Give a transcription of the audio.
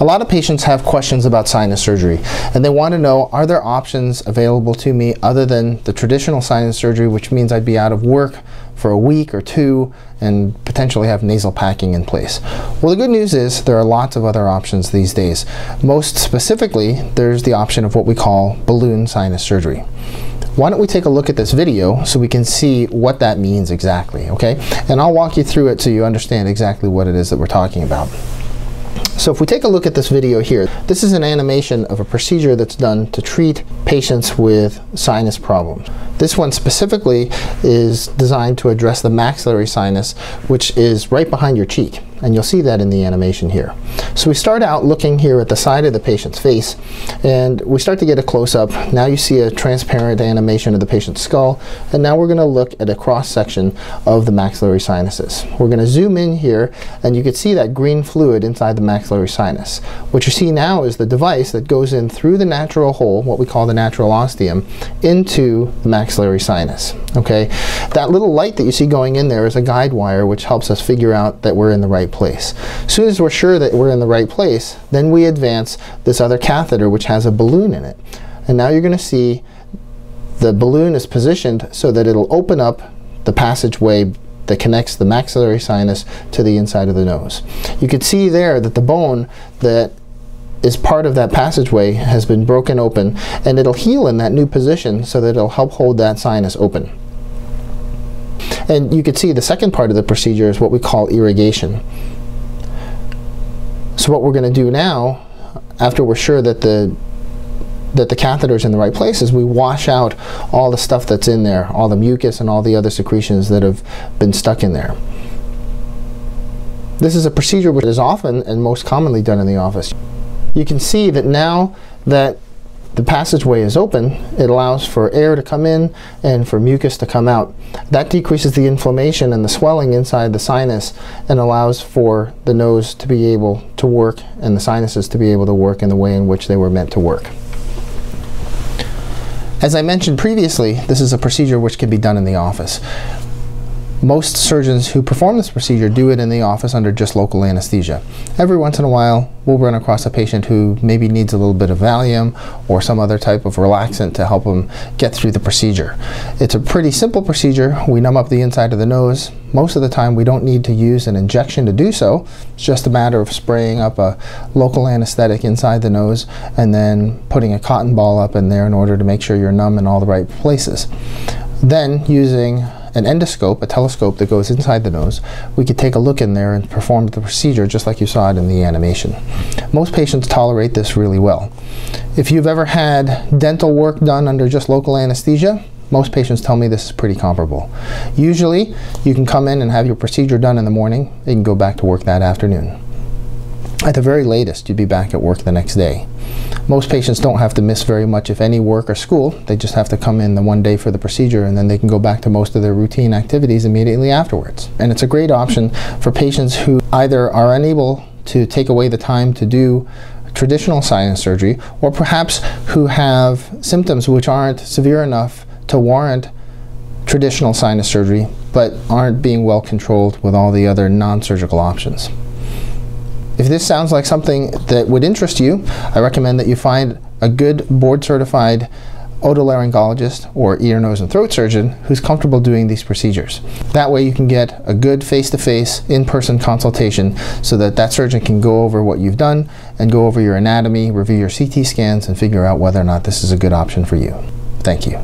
A lot of patients have questions about sinus surgery and they want to know are there options available to me other than the traditional sinus surgery, which means I'd be out of work for a week or two and potentially have nasal packing in place. Well, the good news is there are lots of other options these days. Most specifically, there's the option of what we call balloon sinus surgery. Why don't we take a look at this video so we can see what that means exactly, okay? And I'll walk you through it so you understand exactly what it is that we're talking about. So if we take a look at this video here, this is an animation of a procedure that's done to treat patients with sinus problems. This one specifically is designed to address the maxillary sinus, which is right behind your cheek and you'll see that in the animation here. So we start out looking here at the side of the patient's face and we start to get a close-up. Now you see a transparent animation of the patient's skull and now we're going to look at a cross-section of the maxillary sinuses. We're going to zoom in here and you can see that green fluid inside the maxillary sinus. What you see now is the device that goes in through the natural hole, what we call the natural ostium, into the maxillary sinus. Okay, That little light that you see going in there is a guide wire which helps us figure out that we're in the right right place. As soon as we're sure that we're in the right place, then we advance this other catheter which has a balloon in it. And now you're going to see the balloon is positioned so that it'll open up the passageway that connects the maxillary sinus to the inside of the nose. You can see there that the bone that is part of that passageway has been broken open and it'll heal in that new position so that it'll help hold that sinus open. And you can see the second part of the procedure is what we call irrigation. So what we're going to do now, after we're sure that the that the catheter is in the right place is we wash out all the stuff that's in there, all the mucus and all the other secretions that have been stuck in there. This is a procedure which is often and most commonly done in the office. You can see that now that the passageway is open, it allows for air to come in and for mucus to come out. That decreases the inflammation and the swelling inside the sinus and allows for the nose to be able to work and the sinuses to be able to work in the way in which they were meant to work. As I mentioned previously, this is a procedure which can be done in the office. Most surgeons who perform this procedure do it in the office under just local anesthesia. Every once in a while, we'll run across a patient who maybe needs a little bit of Valium or some other type of relaxant to help them get through the procedure. It's a pretty simple procedure. We numb up the inside of the nose. Most of the time, we don't need to use an injection to do so. It's just a matter of spraying up a local anesthetic inside the nose and then putting a cotton ball up in there in order to make sure you're numb in all the right places. Then, using an endoscope, a telescope that goes inside the nose, we could take a look in there and perform the procedure just like you saw it in the animation. Most patients tolerate this really well. If you've ever had dental work done under just local anesthesia, most patients tell me this is pretty comparable. Usually, you can come in and have your procedure done in the morning, and you can go back to work that afternoon. At the very latest, you'd be back at work the next day. Most patients don't have to miss very much, if any, work or school. They just have to come in the one day for the procedure and then they can go back to most of their routine activities immediately afterwards. And it's a great option for patients who either are unable to take away the time to do traditional sinus surgery or perhaps who have symptoms which aren't severe enough to warrant traditional sinus surgery but aren't being well controlled with all the other non-surgical options. If this sounds like something that would interest you, I recommend that you find a good board certified otolaryngologist or ear, nose, and throat surgeon who's comfortable doing these procedures. That way you can get a good face-to-face, in-person consultation so that that surgeon can go over what you've done and go over your anatomy, review your CT scans, and figure out whether or not this is a good option for you. Thank you.